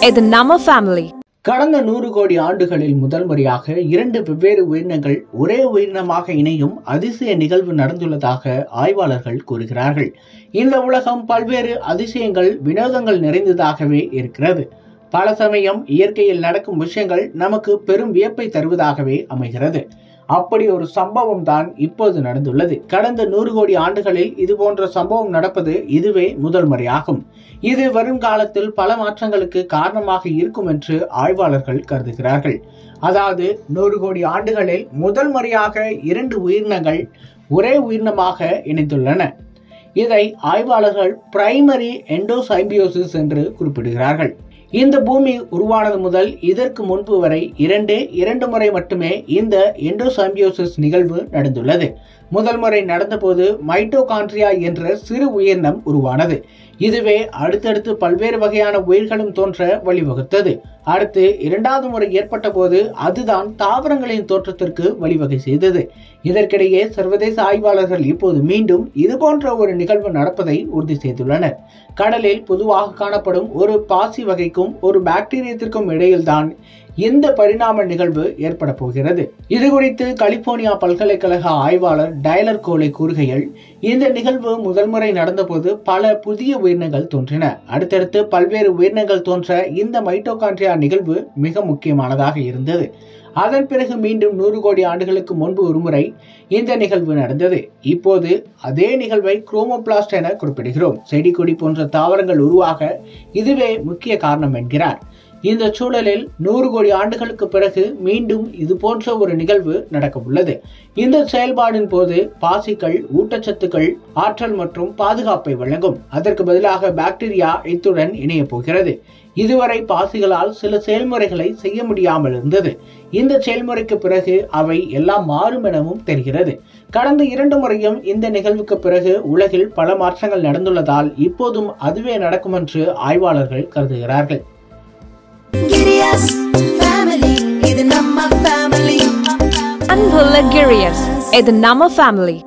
இது நம்ம ஃபேமிலி கடந்த நூறு கோடி ஆண்டுகளில் முதல் முறையாக இரண்டு வெவ்வேறு உயிரினங்கள் ஒரே உயிரினமாக இணையும் அதிசய நிகழ்வு நடந்துள்ளதாக ஆய்வாளர்கள் கூறுகிறார்கள். இந்த உலகம் பல்வேறு அதிசயங்கள் வினோதங்கள் நிறைந்ததாகவே இருக்கிறது. பல சமயம் இயற்கையில் நடக்கும் விஷயங்கள் நமக்கு பெரும் வியப்பை தருவதாகவே அமைகிறது. அப்படி ஒரு சம்பவம் தான் இப்போது நடந்துள்ளது. கடந்த நூறு கோடி ஆண்டுகளில் இது போன்ற சம்பவம் நடப்பது இதுவே முதல் முறையாகும். இது வருங்காலத்தில் பல மாற்றங்களுக்கு காரணமாக இருக்கும் என்று ஆய்வாளர்கள் கருதுகிறார்கள். அதாவது நூறு கோடி ஆண்டுகளில் முதல் முறையாக இரண்டு உயிரினங்கள் ஒரே உயிரினமாக இணைந்துள்ளன. இதை ஆய்வாளர்கள் பிரைமரி எண்டோசைம்பியோசிஸ் என்று குறிப்பிடுகிறார்கள். இந்த பூமி உருவானது முதல் இதற்கு முன்பு வரை இரண்டு இரண்டு முறை மட்டுமே இந்த எண்டோசாம்பியோசிஸ் நிகழ்வு நடந்துள்ளது. முதல் முறை நடந்தபோது மைட்டோகான்ட்ரியா என்ற சிறு உயிரினம் உருவானது. இதுவே அடுத்தடுத்து பல்வேறு வகையான உயிர்களும் தோன்ற வழிவகுத்தது. அடுத்து இரண்டாவது முறை ஏற்பட்ட போது அதுதான் தாவரங்களின் தோற்றத்திற்கு வழிவகை செய்தது. இதற்கிடையே சர்வதேச ஆய்வாளர்கள் இப்போது மீண்டும் இது போன்ற ஒரு நிகழ்வு நடப்பதை உறுதி செய்துள்ளனர். கடலில் பொதுவாக காணப்படும் ஒரு பாசி வகைக்கும் ஒரு பாக்டீரியத்திற்கும் இடையில்தான் இந்த பரிணாம நிகழ்வு ஏற்பட போகிறது இது குறித்து கலிபோர்னியா பல்கலைக்கழக ஆய்வாளர் டயலர் கோலை கூறுகையில் இந்த நிகழ்வு முதல் முறை நடந்தபோது பல புதிய உயிரினங்கள் தோன்றின. அடுத்தடுத்து பல்வேறு உயிரினங்கள் தோன்ற இந்த மைட்டோகான்ட்ரியா நிகழ்வு மிக முக்கியமானதாக இருந்தது. அதன் பிறகு மீண்டும் நூறு கோடி ஆண்டுகளுக்கு முன்பு ஒருமுறை இந்த நிகழ்வு நடந்தது. இப்போது அதே நிகழ்வை குரோமோபிளாஸ்ட் என குறிப்பிடுகிறோம். செடி கொடி போன்ற தாவரங்கள் உருவாக இதுவே முக்கிய காரணம் என்கிறார். இந்த சூழலில் நூறு கோடி ஆண்டுகளுக்கு பிறகு மீண்டும் இது போன்ற ஒரு நிகழ்வு நடக்க உள்ளது இந்த செயல்பாடின் போது பாசிகள் ஊட்டச்சத்துக்கள் ஆற்றல் மற்றும் பாதுகாப்பை வழங்கும். அதற்கு பதிலாக பாக்டீரியா இத்துடன் இணைய போகிறது. இதுவரை பாசிகளால் சில செயல்முறைகளை செய்ய முடியாமல் இருந்தது. இந்த செயல்முறைக்கு பிறகு அவை எல்லாம் மாறும் எனவும் தெரிகிறது. கடந்த இரண்டு முறையும் இந்த நிகழ்வுக்கு பிறகு உலகில் பல மாற்றங்கள் நடந்துள்ளதால் இப்போதும் அதுவே நடக்கும் என்று ஆய்வாளர்கள் கருதுகிறார்கள். அன்புள்ள கிரியஸ் இது நம்ம ஃபேமிலி